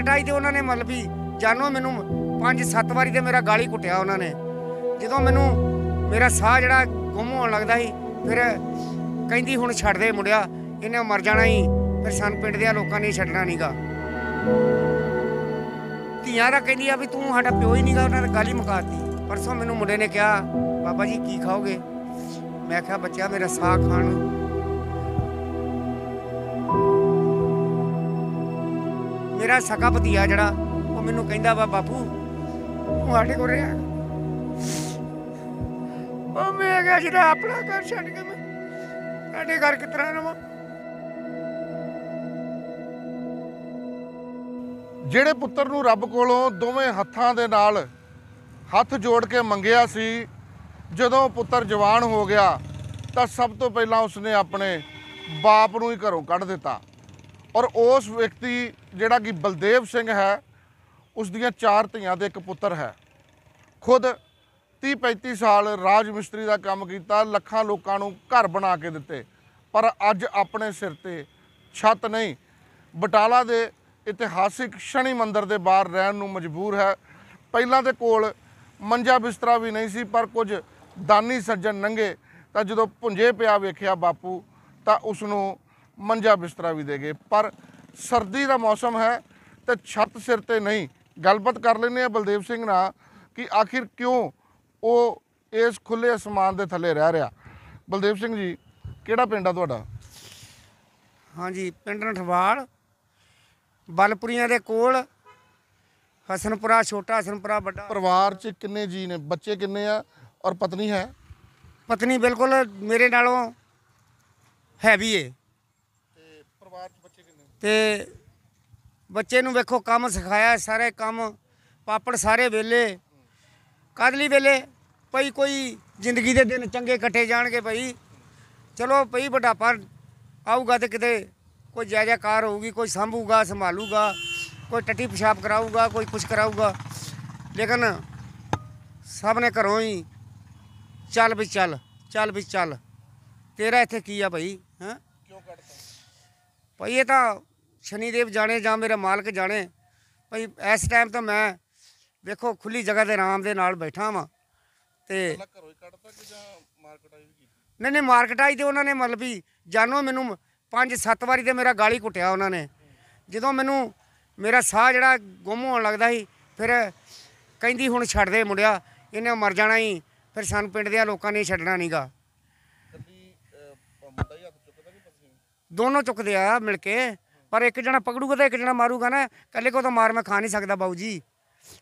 ਮਾਰਕਟਾਈ ਤੇ ਉਹਨਾਂ ਨੇ ਮਤਲਬ ਵੀ ਜਾਨੋ ਮੈਨੂੰ ਪੰਜ ਸੱਤ ਵਾਰੀ ਤੇ ਮੇਰਾ ਗਾਲੀ ਕੁੱਟਿਆ ਉਹਨਾਂ ਨੇ। ਜਦੋਂ ਮੈਨੂੰ ਮੇਰਾ ਸਾਹ ਜਿਹੜਾ ਗੁੰਮ ਹੋਣ ਲੱਗਦਾ ਸੀ, ਫਿਰ ਕਹਿੰਦੀ ਹੁਣ ਛੱਡ ਦੇ ਮੁੰਡਿਆ, ਇਹਨੇ ਮਰ ਜਾਣਾ ਹੀ ਫਿਰ ਸਾਨੂੰ ਪਿੰਡ ਦੇ ਲੋਕਾਂ ਨੇ ਛੱਡਣਾ ਨਹੀਂਗਾ ਧੀਆਂ ਦਾ ਕਹਿੰਦੀ ਆ ਵੀ ਤੂੰ ਸਾਡਾ ਪਿਓ ਹੀ ਨਹੀਂਗਾ ਉਹਨਾਂ ਨੇ ਗਾਲੀ ਮੁਕਾਤੀ। ਪਰਸੋਂ ਮੈਨੂੰ ਮੁੰਡੇ ਨੇ ਕਿਹਾ, ਬਾਬਾ ਜੀ, ਕੀ ਖਾਓਗੇ? ਮੈਂ ਕਿਹਾ ਬੱਚਾ ਮੇਰਾ ਸਾਹ ਖਾਣ ਮੇਰਾ ਸਕਾ ਭਤੀਆ ਜਿਹੜਾ, ਉਹ ਮੈਨੂੰ ਕਹਿੰਦਾ ਵਾ, ਬਾਪੂ, ਤੂੰ ਸਾਡੇ ਕੋਲ ਰਿਹਾ ਉਹ ਮੈਂ ਕਿਹਾ, ਜਿਹੜਾ ਆਪਣਾ ਘਰ ਛੱਡ ਕੇ ਮੈਂ ਸਾਡੇ ਘਰ ਕਿਤਰਾ ਰਵਾਂ? ਜਿਹੜੇ ਪੁੱਤਰ ਨੂੰ ਰੱਬ ਕੋਲੋਂ ਦੋਵੇਂ ਹੱਥਾਂ ਦੇ ਨਾਲ ਹੱਥ ਜੋੜ ਕੇ ਮੰਗਿਆ ਸੀ, ਜਦੋਂ ਪੁੱਤਰ ਜਵਾਨ ਹੋ ਗਿਆ, ਤਾਂ ਸਭ ਤੋਂ ਪਹਿਲਾਂ ਉਸਨੇ ਆਪਣੇ ਬਾਪ ਨੂੰ ਹੀ ਘਰੋਂ ਕੱਢ ਦਿੱਤਾ। ਔਰ ਉਸ ਵਿਅਕਤੀ ਜਿਹੜਾ ਕਿ ਬਲਦੇਵ ਸਿੰਘ ਹੈ ਉਸ ਦੀਆਂ ਚਾਰ ਧੀਆਂ ਦੇ ਇੱਕ ਪੁੱਤਰ ਹੈ। ਖੁਦ 30 35 ਸਾਲ ਰਾਜ ਮਿਸਤਰੀ ਦਾ ਕੰਮ ਕੀਤਾ, ਲੱਖਾਂ ਲੋਕਾਂ ਨੂੰ ਘਰ ਬਣਾ ਕੇ ਦਿੱਤੇ। ਪਰ ਅੱਜ ਆਪਣੇ ਸਿਰ ਤੇ ਛੱਤ ਨਹੀਂ। ਬਟਾਲਾ ਦੇ ਇਤਿਹਾਸਿਕ ਸ਼ਨੀ ਮੰਦਰ ਦੇ ਬਾਹਰ ਰਹਿਣ ਨੂੰ ਮਜਬੂਰ ਹੈ। ਪਹਿਲਾਂ ਦੇ ਕੋਲ ਮੰਜਾ ਬਿਸਤਰਾ ਵੀ ਨਹੀਂ ਸੀ, ਪਰ ਕੁਝ ਦਾਨੀ ਸੱਜਣ ਨੰਗੇ ਤਾਂ ਜਦੋਂ ਭੁੰਜੇ ਪਿਆ ਵੇਖਿਆ ਬਾਪੂ, ਤਾਂ ਉਸ ਨੂੰ ਮੰਜਾ ਬਿਸਤਰਾ ਵੀ ਦੇ ਗਏ। ਪਰ ਸਰਦੀ ਦਾ ਮੌਸਮ ਹੈ ਤੇ ਛੱਤ ਸਿਰ ਤੇ ਨਹੀਂ। ਗੱਲਬਾਤ ਕਰ ਲੈਂਦੇ ਆ ਬਲਦੇਵ ਸਿੰਘ ਨਾਲ ਕਿ ਆਖਿਰ ਕਿਉਂ ਉਹ ਇਸ ਖੁੱਲੇ ਅਸਮਾਨ ਦੇ ਥੱਲੇ ਰਹਿ ਰਿਹਾ। ਬਲਦੇਵ ਸਿੰਘ ਜੀ ਕਿਹੜਾ ਪਿੰਡ ਆ ਤੁਹਾਡਾ? ਹਾਂਜੀ ਪਿੰਡ ਨਠਵਾਲ ਬਲਪੁਰੀਆਂ ਦੇ ਕੋਲ ਹਸਨਪੁਰਾ ਛੋਟਾ ਹਸਨਪੁਰਾ ਵੱਡਾ। ਪਰਿਵਾਰ 'ਚ ਕਿੰਨੇ ਜੀ ਨੇ? ਬੱਚੇ ਕਿੰਨੇ ਆ ਔਰ ਪਤਨੀ ਹੈ? ਪਤਨੀ ਬਿਲਕੁਲ ਮੇਰੇ ਨਾਲੋਂ ਹੈਵੀ ਏ ਤੇ ਪਰਿਵਾਰ 'ਚ ਬੱਚੇ ਕਿੰਨੇ ਤੇ ਬੱਚੇ ਨੂੰ ਵੇਖੋ ਕੰਮ ਸਿਖਾਇਆ ਸਾਰੇ ਕੰਮ ਪਾਪੜ ਸਾਰੇ ਵੇਲੇ ਕਦਲੀ ਵੇਲੇ ਭਈ ਕੋਈ ਜ਼ਿੰਦਗੀ ਦੇ ਦਿਨ ਚੰਗੇ ਕੱਟੇ ਜਾਣਗੇ ਭਈ ਚਲੋ ਭਈ ਬੁਢਾਪਾ ਆਊਗਾ ਤੇ ਕਿਤੇ ਕੋਈ ਜਾਇਜਾ ਕਾਰ ਹੋਊਗੀ ਕੋਈ ਸੰਭੂਗਾ ਸੰਭਾਲੂਗਾ ਕੋਈ ਟੱਟੀ ਪਿਸ਼ਾਬ ਕਰਾਊਗਾ ਕੋਈ ਕੁਛ ਕਰਾਊਗਾ। ਲੇਕਿਨ ਸਭ ਨੇ ਘਰੋਂ ਹੀ ਚੱਲ ਵੀ ਚੱਲ ਚੱਲ ਵੀ ਚੱਲ। ਤੇਰਾ ਇੱਥੇ ਕੀ ਆ ਭਈ ਹੈਂ? ਕਿਉਂ ਕੱਢਤਾ ਭਾਈ ਇਹ ਤਾਂ ਸ਼ਨੀਦੇਵ ਜਾਣੇ ਜਾਂ ਮੇਰੇ ਮਾਲਕ ਜਾਣੇ ਭਾਈ ਇਸ ਟਾਈਮ ਤਾਂ ਮੈਂ ਵੇਖੋ ਖੁੱਲੀ ਜਗ੍ਹਾ ਤੇ ਆਰਾਮ ਦੇ ਨਾਲ ਬੈਠਾ ਵਾਂ ਤੇ ਪਹਿਲਾਂ ਘਰੋਂ ਹੀ ਕੱਢਤਾ ਕਿ ਜਾਂ ਮਾਰਕੀਟ ਆਈ ਵੀ ਕੀਤੀ? ਨਹੀਂ ਨਹੀਂ ਮਾਰਕੀਟ ਆਈ ਤੇ ਉਹਨਾਂ ਨੇ ਮਤਲਬ ਵੀ ਜਾਨੋ ਮੈਨੂੰ ਪੰਜ ਸੱਤ ਵਾਰੀ ਤੇ ਮੇਰਾ ਗਾਲੀ ਕੁੱਟਿਆ ਉਹਨਾਂ ਨੇ। ਜਦੋਂ ਮੈਨੂੰ ਮੇਰਾ ਸਾਹ ਜਿਹੜਾ ਗੁੰਮ ਹੋਣ ਲੱਗਦਾ ਸੀ ਫਿਰ ਕਹਿੰਦੀ ਹੁਣ ਛੱਡ ਦੇ ਮੁੰਡਿਆ ਇਹਨੇ ਮਰ ਜਾਣਾ ਹੀ ਫਿਰ ਸਾਨੂੰ ਪਿੰਡ ਦੇ ਲੋਕਾਂ ਨੇ ਛੱਡਣਾ ਨਹੀਂਗਾ ਕੱਲੀ ਮੁੰਡਾ ਹੀ ਹੱਥ ਚੁੱਕਦਾ ਕਿ ਪਤਨੀ? ਦੋਨੋਂ ਚੁੱਕਦੇ ਆ ਮਿਲ ਕੇ। ਪਰ ਇੱਕ ਜਣਾ ਪਕੜੂਗਾ ਤਾਂ ਇੱਕ ਜਣਾ ਮਾਰੂਗਾ ਨਾ ਇਕੱਲੇ ਕੋ ਤਾਂ ਮਾਰ ਮੈਂ ਖਾ ਨਹੀਂ ਸਕਦਾ ਬਾਊ ਜੀ।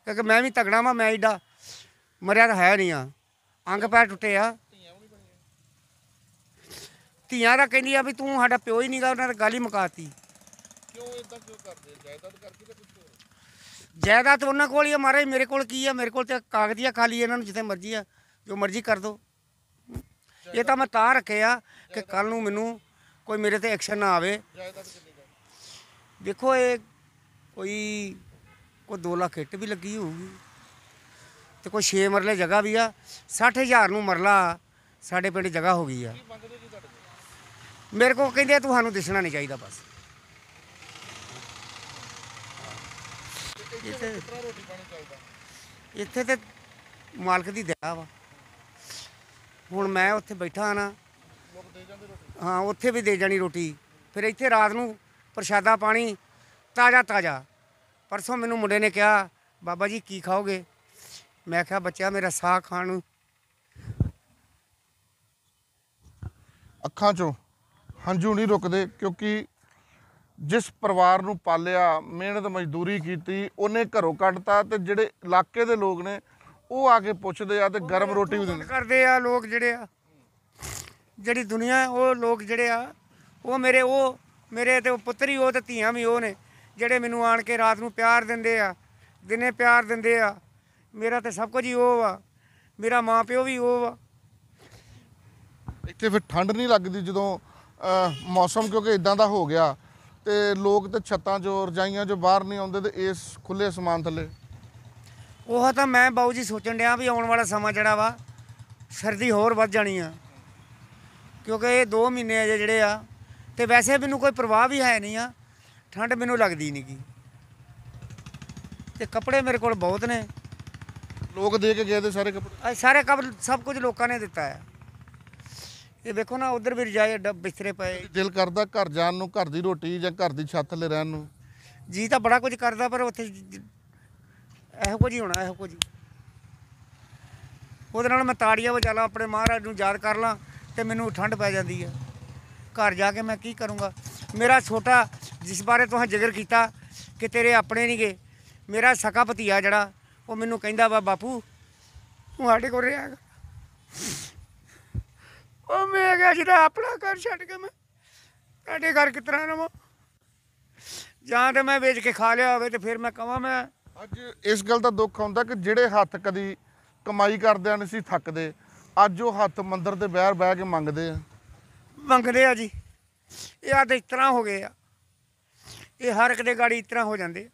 ਕਿਉਂਕਿ ਮੈਂ ਵੀ ਤਗੜਾ ਵਾਂ ਮੈਂ ਏਡਾ ਮਰਿਆ ਤਾਂ ਹੈ ਨਹੀਂ ਆ। ਅੰਗ ਪੈਰ ਟੁੱਟੇ ਆ। ਧੀਆਂ ਦਾ ਕਹਿੰਦੀ ਆ ਵੀ ਤੂੰ ਸਾਡਾ ਪਿਓ ਹੀ ਨਹੀਂਗਾ ਉਹਨਾਂ ਨੇ ਗੱਲ ਹੀ ਮੁਕਾਤੀ। ਕਿਉਂ ਇਦਾਂ ਕਿਉਂ ਕਰਦੇ? ਜਾਇਦਾਦ ਕਰਕੇ ਤਾਂ ਕੁਝ ਜਾਇਦਾਦ ਉਹਨਾਂ ਕੋਲ ਹੀ ਆ ਮਹਾਰਾਜ ਮੇਰੇ ਕੋਲ ਕੀ ਆ? ਮੇਰੇ ਕੋਲ ਤੇ ਕਾਗਜ਼ੀ ਆ ਖਾਲੀ ਇਹਨਾਂ ਨੂੰ ਜਿੱਥੇ ਮਰਜ਼ੀ ਆ ਜੋ ਮਰਜ਼ੀ ਕਰ ਦੋ। ਇਹ ਤਾਂ ਮੈਂ ਤਾਂ ਰੱਖੇ ਆ ਕਿ ਕੱਲ ਨੂੰ ਮੈਨੂੰ ਕੋਈ ਮੇਰੇ ਤੇ ਐਕਸ਼ਨ ਨਾ ਆਵੇ। ਜਾਇਦਾਦ ਕਿੰਨੀ ਦਾ ਦੇਖੋ ਇਹ ਕੋਈ ਕੋਈ 2 ਲੱਖ ਇੱਟ ਵੀ ਲੱਗੀ ਹੋਊਗੀ। ਤੇ ਕੋਈ 6 ਮਰਲੇ ਜਗ੍ਹਾ ਵੀ ਆ 60000 ਨੂੰ ਮਰਲਾ ਸਾਡੇ ਪਿੰਡ ਜਗ੍ਹਾ ਹੋ ਗਈ ਆ। ਕੀ ਮੇਰੇ ਕੋ ਕਹਿੰਦੇ ਤੁਹਾਨੂੰ ਦਿਸਣਾ ਨਹੀਂ ਚਾਹੀਦਾ ਬਸ। ਇੱਥੇ ਇੱਥੇ ਤੇ ਮਾਲਕ ਦੀ ਦਇਆ ਵਾ। ਹੁਣ ਮੈਂ ਉੱਥੇ ਬੈਠਾ ਨਾ ਹਾਂ ਉੱਥੇ ਵੀ ਦੇ ਜਾਣੀ ਰੋਟੀ। ਫਿਰ ਇੱਥੇ ਰਾਤ ਨੂੰ ਪ੍ਰਸ਼ਾਦਾ ਪਾਣੀ ਤਾਜ਼ਾ ਤਾਜ਼ਾ। ਪਰਸੋਂ ਮੈਨੂੰ ਮੁੰਡੇ ਨੇ ਕਿਹਾ ਬਾਬਾ ਜੀ ਕੀ ਖਾਓਗੇ? ਮੈਂ ਕਿਹਾ ਬੱਚਾ ਮੇਰਾ ਸਾਹ ਖਾਣ ਨੂੰ। ਅੱਖਾਂ 'ਚੋਂ ਹੰਝੂ ਨਹੀਂ ਰੁਕਦੇ ਕਿਉਂਕਿ ਜਿਸ ਪਰਿਵਾਰ ਨੂੰ ਪਾਲਿਆ ਮਿਹਨਤ ਮਜ਼ਦੂਰੀ ਕੀਤੀ ਉਹਨੇ ਘਰੋਂ ਕੱਢਤਾ ਤੇ ਜਿਹੜੇ ਇਲਾਕੇ ਦੇ ਲੋਕ ਨੇ ਉਹ ਆ ਕੇ ਪੁੱਛਦੇ ਆ ਤੇ ਗਰਮ ਰੋਟੀ ਵੀ ਦਿੰਦੇ। ਕਰਦੇ ਆ ਲੋਕ ਜਿਹੜੇ ਆ ਜਿਹੜੀ ਦੁਨੀਆ ਉਹ ਲੋਕ ਜਿਹੜੇ ਆ ਉਹ ਮੇਰੇ ਉਹ ਮੇਰੇ ਤੇ ਪੁੱਤਰ ਹੀ ਉਹ ਤੇ ਧੀਆਂ ਵੀ ਉਹ ਨੇ ਜਿਹੜੇ ਮੈਨੂੰ ਆਣ ਕੇ ਰਾਤ ਨੂੰ ਪਿਆਰ ਦਿੰਦੇ ਆ ਦਿਨੇ ਪਿਆਰ ਦਿੰਦੇ ਆ। ਮੇਰਾ ਤੇ ਸਭ ਕੁਝ ਹੀ ਉਹ ਆ। ਮੇਰਾ ਮਾਂ ਪਿਓ ਵੀ ਉਹ ਆ। ਇੱਥੇ ਫਿਰ ਠੰਡ ਨਹੀਂ ਲੱਗਦੀ ਜਦੋਂ ਮੌਸਮ ਕਿਉਂਕਿ ਇਦਾਂ ਦਾ ਹੋ ਗਿਆ ਤੇ ਲੋਕ ਤੇ ਛੱਤਾਂ 'ਚੋਂ ਰਜਾਈਆਂ 'ਚੋਂ ਬਾਹਰ ਨਹੀਂ ਆਉਂਦੇ ਤੇ ਇਸ ਖੁੱਲੇ ਅਸਮਾਨ ਥੱਲੇ। ਉਹ ਤਾਂ ਮੈਂ ਬਾਊ ਜੀ ਸੋਚਣ ਡਿਆ ਵੀ ਆਉਣ ਵਾਲਾ ਸਮਾਂ ਜਿਹੜਾ ਵਾ ਸਰਦੀ ਹੋਰ ਵੱਧ ਜਾਣੀ ਆ। ਕਿਉਂਕਿ ਇਹ 2 ਮਹੀਨੇ ਅਜੇ ਜਿਹੜੇ ਆ ਤੇ ਵੈਸੇ ਮੈਨੂੰ ਕੋਈ ਪ੍ਰਵਾਹ ਵੀ ਹੈ ਨਹੀਂ ਆ। ਠੰਡ ਮੈਨੂੰ ਲੱਗਦੀ ਨਹੀਂ ਗੀ। ਤੇ ਕੱਪੜੇ ਮੇਰੇ ਕੋਲ ਬਹੁਤ ਨੇ। ਲੋਕ ਦੇ ਕੇ ਗਏ ਤੇ ਸਾਰੇ ਕੱਪੜੇ? ਸਾਰੇ ਕਬਰ ਸਭ ਕੁਝ ਲੋਕਾਂ ਨੇ ਦਿੱਤਾ ਹੈ। ਇਹ ਵੇਖੋ ਨਾ ਉਧਰ ਵੀ ਰਜਾਈ ਬਿਸਤਰੇ ਪਏ। ਦਿਲ ਕਰਦਾ ਘਰ ਜਾਣ ਨੂੰ ਘਰ ਦੀ ਰੋਟੀ ਜਾਂ ਘਰ ਦੀ ਛੱਤ ਥੱਲੇ ਰਹਿਣ ਨੂੰ। ਜੀ ਤਾਂ ਬੜਾ ਕੁਝ ਕਰਦਾ ਪਰ ਉੱਥੇ ਇਹੋ ਕੁਝ ਹੀ ਹੋਣਾ ਇਹੋ ਕੁਝ। ਉਹਦੇ ਨਾਲ ਮੈਂ ਤਾੜੀਆਂ ਵਜਾ ਲਾਂ ਆਪਣੇ ਮਹਾਰਾਜ ਨੂੰ ਯਾਦ ਕਰ ਲਾਂ ਤੇ ਮੈਨੂੰ ਠੰਡ ਪੈ ਜਾਂਦੀ ਹੈ। ਘਰ ਜਾ ਕੇ ਮੈਂ ਕੀ ਕਰੂੰਗਾ? ਮੇਰਾ ਛੋਟਾ ਜਿਸ ਬਾਰੇ ਤੁਸੀਂ ਜ਼ਿਕਰ ਕੀਤਾ ਕਿ ਤੇਰੇ ਆਪਣੇ ਨਹੀਂ ਗਏ ਮੇਰਾ ਸਕਾ ਭਤੀਆ ਜਿਹੜਾ, ਉਹ ਮੈਨੂੰ ਕਹਿੰਦਾ ਵਾ, ਬਾਪੂ, ਤੂੰ ਸਾਡੇ ਕੋਲ ਰਿਹਾ ਕਰ। ਉਹ ਮੈਂ ਕਿਹਾ ਜਿਹੜਾ ਆਪਣਾ ਘਰ ਛੱਡ ਕੇ ਮੈਂ ਤੁਹਾਡੇ ਘਰ ਕਿਸ ਤਰ੍ਹਾਂ ਰਵਾਂ? ਜਾਂ ਤੇ ਮੈਂ ਵੇਚ ਕੇ ਖਾ ਲਿਆ ਹੋਵੇ ਤੇ ਫਿਰ ਮੈਂ ਕਹਾਂ ਮੈਂ, ਅੱਜ ਇਸ ਗੱਲ ਦਾ ਦੁੱਖ ਹੁੰਦਾ ਕਿ ਜਿਹੜੇ ਹੱਥ ਕਦੀ ਕਮਾਈ ਕਰਦਿਆਂ ਨਹੀਂ ਸੀ ਥੱਕਦੇ। ਅੱਜ ਉਹ ਹੱਥ ਮੰਦਰ ਦੇ ਬਹਿਰ ਬਹਿ ਕੇ ਮੰਗਦੇ ਆ। ਮੰਗਦੇ ਆ ਜੀ। ਇਹ ਆ ਤੇ ਇਸ ਤਰ੍ਹਾਂ ਹੋ ਗਏ ਆ। ਇਹ ਹਰ ਇੱਕ ਦੇ ਗਾੜੀ ਇਸ ਤਰ੍ਹਾਂ ਹੋ ਜਾਂਦੇ ਆ।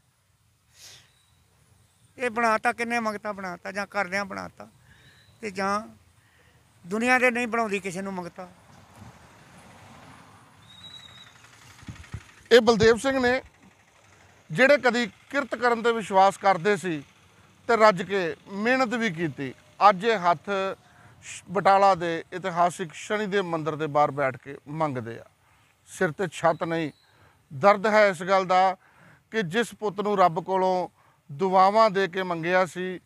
ਇਹ ਬਣਾਤਾ, ਕਿੰਨੇ ਮੰਗਤਾ ਬਣਾਤਾ ਜਾਂ ਕਰਦਿਆਂ ਬਣਾਤਾ ਤੇ ਜਾਂ ਦੁਨੀਆ ਦੇ ਨਹੀਂ ਬਣਾਉਂਦੀ ਕਿਸੇ ਨੂੰ ਮੰਗਤਾ। ਇਹ ਬਲਦੇਵ ਸਿੰਘ ਨੇ ਜਿਹੜੇ ਕਦੀ ਕਿਰਤ ਕਰਨ ਤੇ ਵਿਸ਼ਵਾਸ ਕਰਦੇ ਸੀ ਤੇ ਰੱਜ ਕੇ ਮਿਹਨਤ ਵੀ ਕੀਤੀ, ਅੱਜ ਇਹ ਹੱਥ ਬਟਾਲਾ ਦੇ ਇਤਿਹਾਸਿਕ ਸ਼ਨੀ ਦੇ ਮੰਦਿਰ ਦੇ ਬਾਹਰ ਬੈਠ ਕੇ ਮੰਗਦੇ ਆ। ਸਿਰ ਤੇ ਛੱਤ ਨਹੀਂ। ਦਰਦ ਹੈ ਇਸ ਗੱਲ ਦਾ ਕਿ ਜਿਸ ਪੁੱਤ ਨੂੰ ਰੱਬ ਕੋਲੋਂ ਦੁਆਵਾਂ ਦੇ ਕੇ ਮੰਗਿਆ ਸੀ,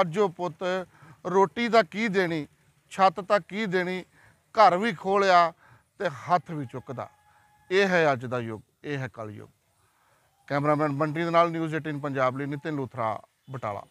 ਅੱਜ ਉਹ ਪੁੱਤ ਰੋਟੀ ਦਾ ਕੀ ਦੇਣੀ, ਛੱਤ ਤਾਂ ਕੀ ਦੇਣੀ, ਘਰ ਵੀ ਖੋਲਿਆ ਤੇ ਹੱਥ ਵੀ ਚੁੱਕਦਾ। ਇਹ ਹੈ ਅੱਜ ਦਾ ਯੁੱਗ, ਇਹ ਹੈ ਕਲਯੁੱਗ। ਕੈਮਰਾਮੈਨ ਬੰਟੀ ਦੇ ਨਾਲ ਨਿਊਜ਼ 18 ਪੰਜਾਬ ਲਈ ਨਿਤਿਨ ਲੂਥਰਾ, ਬਟਾਲਾ।